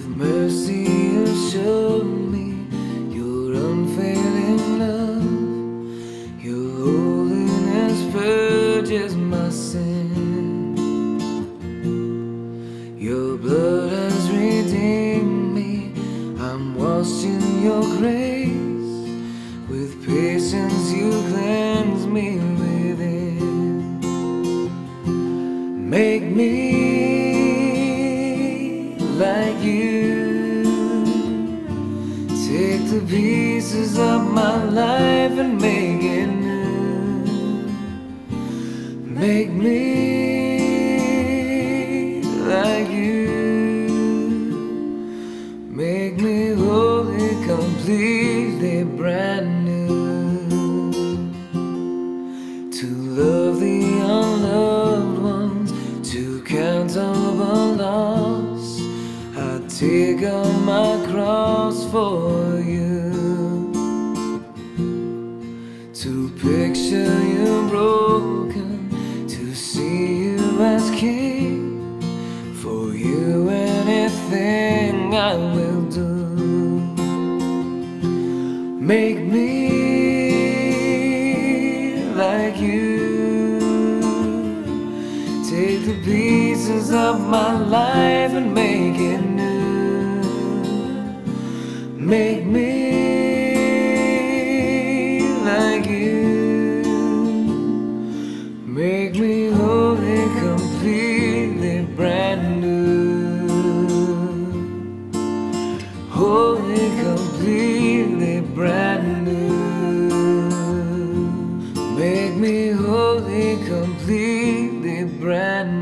With mercy you show me your unfailing love, your holiness purges my sin. Your blood has redeemed me, I'm washed in your grace. With patience you cleanse me within. Make me like you. The pieces of my life and make it new. Make me like you. Make me wholly, completely brand new. To love the unloved ones, to count all loss. I take up my cross for you. To picture you broken, to see you as king. For you, anything I will do. Make me like you. Take the pieces of my life and make it new. Make me like you. Make me wholly, completely brand new. Wholly, completely brand new. Make me wholly, completely brand